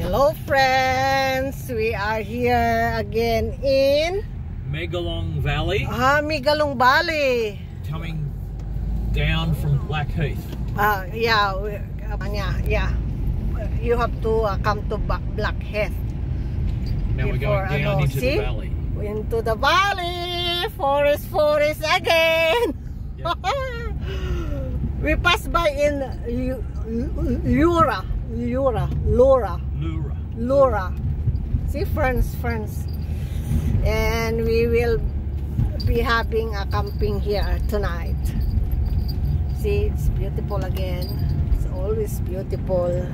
Hello friends! We are here again in Megalong Valley ah, Migalong Valley. coming down from Blackheath. Ah, yeah, we, uh, yeah, yeah. You have to uh, come to Blackheath. Now we're going down ano, into see? the valley. Into the valley! Forest, forest again! Yep. we passed by in Lu- Lu- Leura, Leura, Leura. Laura. See, friends, friends. And we will be having a camping here tonight. See, it's beautiful again. It's always beautiful.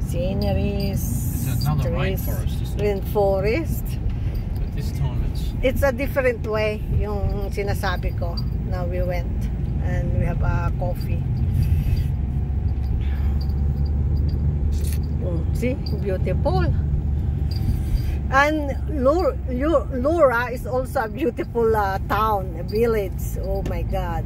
Sceneries. It's another trees, rainforest? Rainforest. But this time it's It's a different way yung sinasabi ko. Now we went and we have a coffee. Mm, See, beautiful. And Leura, is also a beautiful uh, town, a village. Oh my God.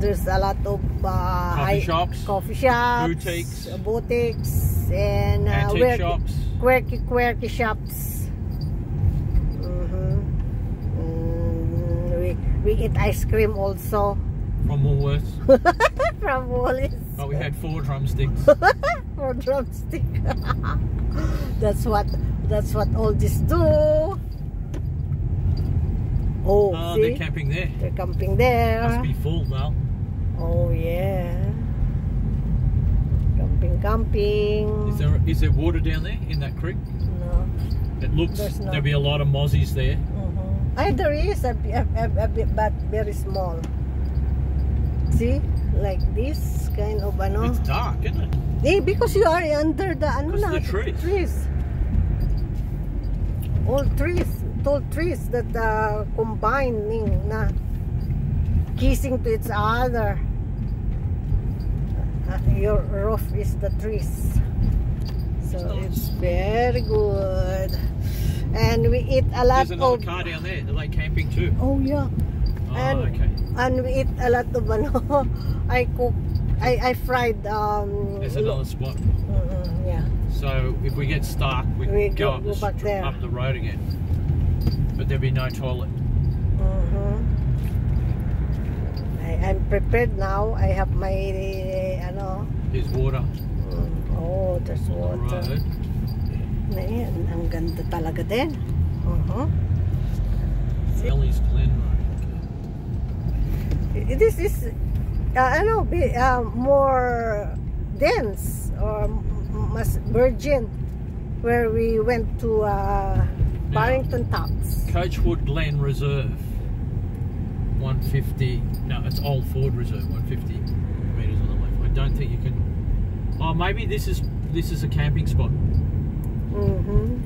There's a lot of uh, Coffee high- shops, coffee shops, boutiques, boutiques, and uh, where- shops. quirky quirky shops Mhm. Mm, we, we eat ice cream also from Woolworths. from Woolies Oh, we had four drumsticks. for drumstick that's what that's what all this do oh Oh, see they're camping there. they're camping there Must be full now. oh yeah camping camping Is there is there water down there in that creek? no It looks there'll be a lot of mozzies there. Mhm. Ah, there is a, a, a, a bit, but very small. See, like this kind of ano. It's dark, isn't it? Eh, because you are under the ano na, the trees. trees. All trees, tall trees that uh, combining na kissing to each other. Uh, your roof is the trees. So Nice. it's very good. And we eat a lot of. There's another of car down there. They camping too? Oh yeah. Oh, And- okay. And we eat a lot of ano. I cook I I fried um There's another spot. Mm-mm, yeah. So if we get stuck, we, We can go- up, go the, back there. up the road again. But there'll be no toilet. Mhm. I, I'm prepared now. I have my eh, ano. There's water mm, Oh, there's the water. road. Na ang ganda talaga din. Uh-huh. Ellie's Glen Road. This is uh, ano, bi- uh, more dense or virgin where we went to uh, Barrington Tops. Coachwood Glen Reserve. 150. No, it's Old Ford Reserve. 150 meters on the left. I don't think you can. Oh, maybe this is this is a camping spot. Mm-hmm.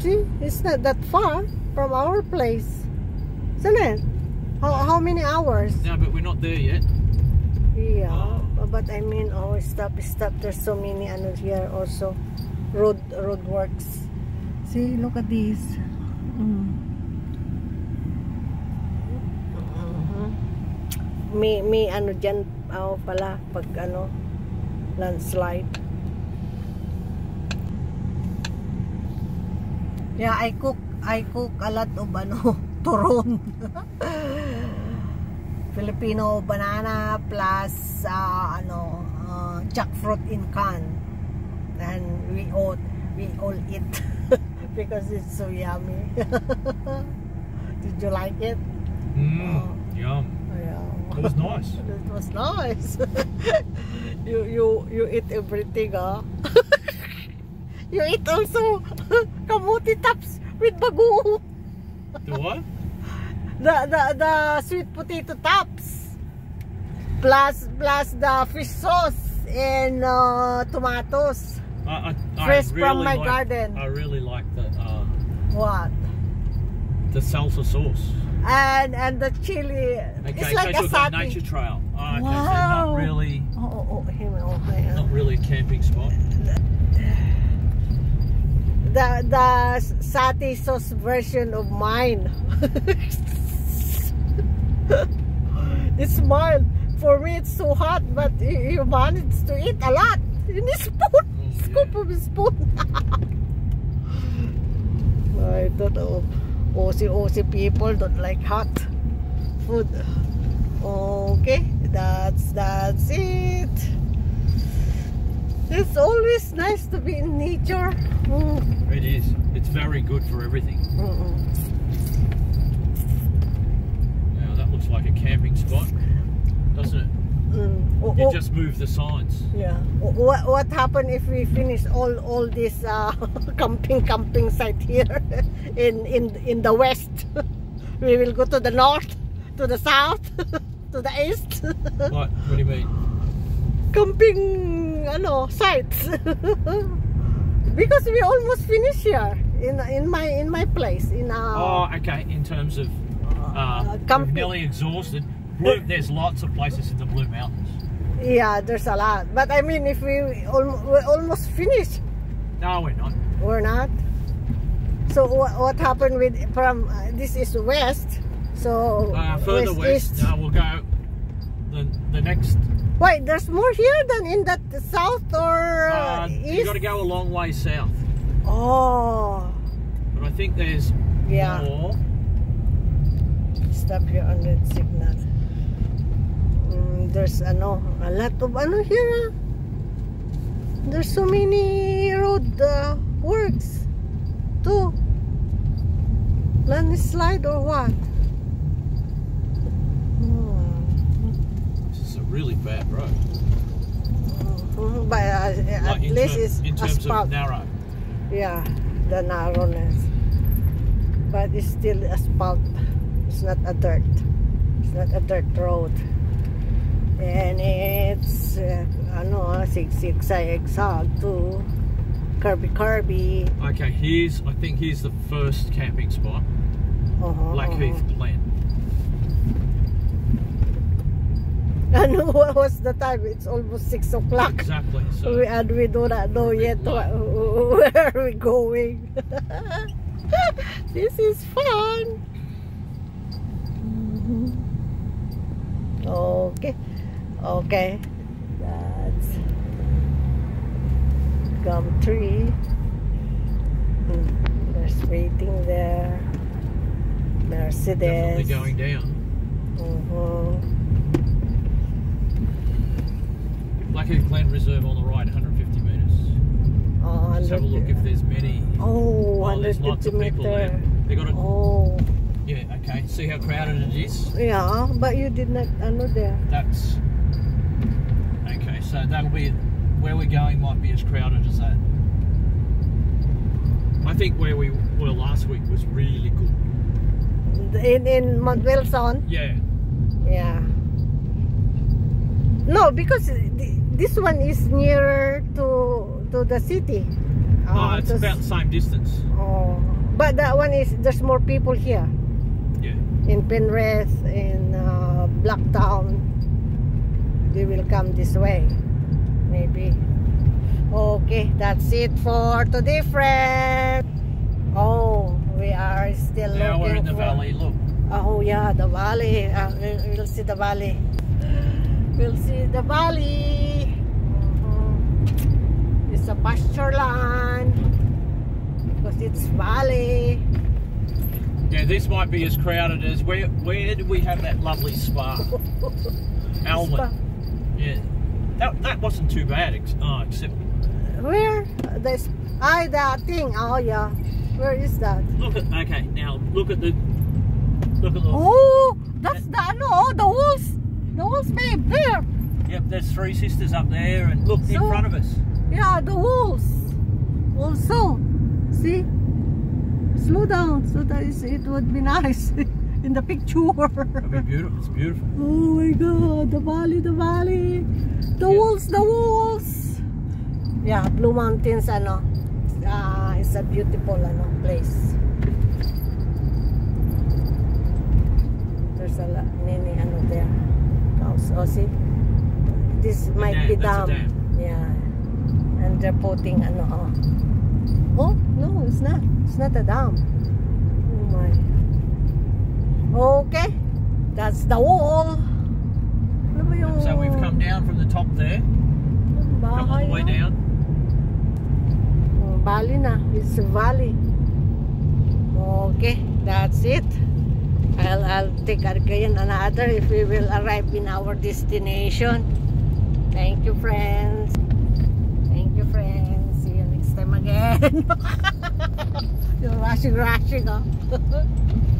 See, it's not that far from our place, isn't it? How, how many hours? Yeah, but we're not there yet. Yeah, Oh. but I mean, oh, stop, stop. There's so many ano here also, road road works. See, look at these. Mm. Mhm. May may ano diyan oh, pala pag ano landslide. Yeah, I cook I cook a lot of ano turon. Filipino banana plus uh, ano uh, jackfruit in can and we all we all eat because it's so yummy did you like it Mm, Oh. Yum. yeah It was nice. it was nice you you you eat everything ah you eat also kamote tops with bagoong The what? The the the sweet potato tops plus plus the fish sauce and uh, tomatoes I, I, I Fresh really from my like, garden. I really like the uh, what the salsa sauce. and and the chili Okay, it's like a Coachwood Glen Nature Trail. Oh, okay, so Wow. not really, oh oh oh oh my, uh, not really a camping spot. the the satay sauce version of mine it's mild for me it's so hot but you managed to eat a lot In a spoon. Oh, Scoop of a spoon. I don't know. Aussie Aussie people don't like hot food. Okay, that's that's it. It's always nice to be in nature. Mm, It is. It's very good for everything. mm, Now that looks like a camping spot, doesn't it? mm. Oh, You just move the signs. yeah. What what happened if we finish all all this uh, camping camping site here in in in the west? we will go to the north, to the south, to the east. What? What do you mean? camping ano sites because we almost finished here in in my in my place in our. Oh, okay. In terms of uh, we're nearly exhausted. Blue, there's lots of places in the Blue Mountains. yeah there's a lot but I mean if we almost we almost finished No, we're not. we're not so what, what happened with from uh, this is west so Uh, further west, east. uh, we'll go. The the next. wait there's more here than in that south or uh, Uh, you east got to go a long way south, oh but I think there's Yeah. more. Stop here on red signal. Mm, there's ano, a lot of ano here. ah. There's so many road uh, works too. Landslide or what? This is a really bad road. Mhm, But uh, at Like in, least term- it's in terms asphalt. of narrow. Yeah, the narrowness. But it's still asphalt. It's not a dirt. It's not a dirt road. And it's, uh, ano, ah, zigzag to curvy curvy. Okay, here's I think here's the first camping spot, Uh-huh, Blackheath Glen. And what was the time? It's almost 6 o'clock. Exactly. So We, and we do not know yet light. wh- where we're going. this is fun. Okay. Okay. That's gum tree. Hmm, There's waiting there. Mercedes. definitely going down. Mhm. Blackheath Glen Reserve on the right, 150 metres. Oh, Just have a look if there's many. Oh, Oh, there's lots 150 of people there. They got a Oh. Yeah. Okay. See how crowded it is. Yeah, but you did not know there. That's okay. So that'll be where we're going. Might be as crowded as that. I think where we were last week was really good. In in Mount Wilson. Yeah. Yeah. No, because this one is nearer to to the city. Oh, Uh, it's about the same distance. Oh, but that one is there's more people here. In Penrith in uh, Blacktown. They will come this way, maybe. Okay, that's it for today, friend. Oh, we are still Now we're looking in the for- valley. Look. Oh yeah, the valley. Uh, we- we'll see the valley. We'll see the valley. Mhm. It's a pasture land because it's valley. Yeah, this might be as crowded as where. Where did we have that lovely spa? Almond. Yeah. That that wasn't too bad. Ex- oh, except Where? This I that thing. Oh yeah. Where is that? look at. Okay, now look at the. Look at the. Oh, that's the no the wolves The wolves babe. There. Yep, there's three sisters up there, and look in front of us. Yeah, the wolves. Also, see. Slow down so that is, it would be nice in the picture. It'll be beautiful. It's beautiful. Oh my god, the valley, the valley. The Yeah. walls, the walls. Yeah, Blue Mountains, ano. Ah, it's a beautiful ano, place. There's a lot, many ano there. House. Oh, see? This might dam, be dam. dam. Yeah. And they're putting ano, oh. Oh, no, it's not. It's not a dam. Oh my. Okay. That's the wall. Ano ba yung So we've come down from the top there, come all the way down. Oh, Valley na. It's a valley. Okay, that's it. I'll, I'll take again another if we will arrive in our destination. Thank you, friends. Thank you, friends. See you next time again. You're rushing, rushing, oh.